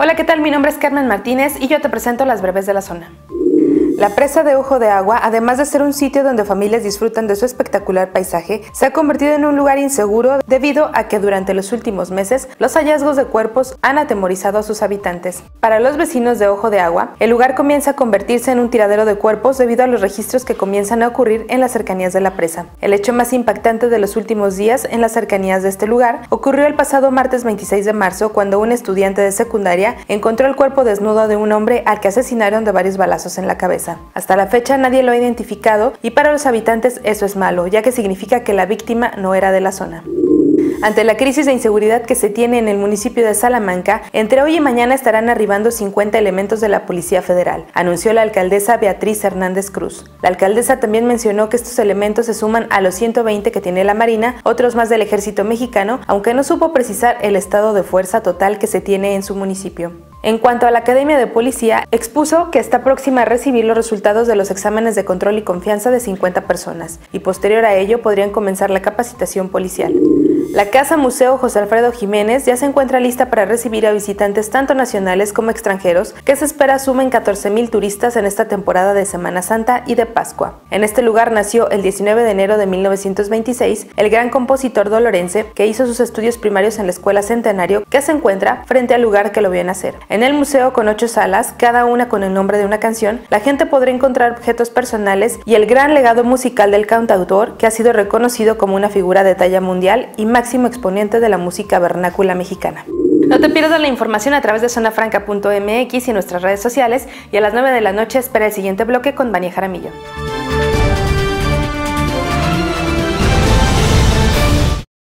Hola, ¿qué tal? Mi nombre es Carmen Martínez y yo te presento las breves de la zona. La presa de Ojo de Agua, además de ser un sitio donde familias disfrutan de su espectacular paisaje, se ha convertido en un lugar inseguro debido a que durante los últimos meses los hallazgos de cuerpos han atemorizado a sus habitantes. Para los vecinos de Ojo de Agua, el lugar comienza a convertirse en un tiradero de cuerpos debido a los registros que comienzan a ocurrir en las cercanías de la presa. El hecho más impactante de los últimos días en las cercanías de este lugar ocurrió el pasado martes 26 de marzo cuando un estudiante de secundaria encontró el cuerpo desnudo de un hombre al que asesinaron de varios balazos en la cabeza. Hasta la fecha nadie lo ha identificado y para los habitantes eso es malo, ya que significa que la víctima no era de la zona. Ante la crisis de inseguridad que se tiene en el municipio de Salamanca, entre hoy y mañana estarán arribando 50 elementos de la Policía Federal, anunció la alcaldesa Beatriz Hernández Cruz. La alcaldesa también mencionó que estos elementos se suman a los 120 que tiene la Marina, otros más del ejército mexicano, aunque no supo precisar el estado de fuerza total que se tiene en su municipio. En cuanto a la Academia de Policía, expuso que está próxima a recibir los resultados de los exámenes de control y confianza de 50 personas, y posterior a ello podrían comenzar la capacitación policial. La Casa Museo José Alfredo Jiménez ya se encuentra lista para recibir a visitantes tanto nacionales como extranjeros, que se espera sumen 14.000 turistas en esta temporada de Semana Santa y de Pascua. En este lugar nació el 19 de enero de 1926 el gran compositor dolorense que hizo sus estudios primarios en la Escuela Centenario, que se encuentra frente al lugar que lo vio nacer. En el museo, con ocho salas, cada una con el nombre de una canción, la gente podrá encontrar objetos personales y el gran legado musical del cantautor, que ha sido reconocido como una figura de talla mundial y máximo exponente de la música vernácula mexicana. No te pierdas la información a través de zonafranca.mx y nuestras redes sociales y a las 9 de la noche espera el siguiente bloque con Dani Jaramillo.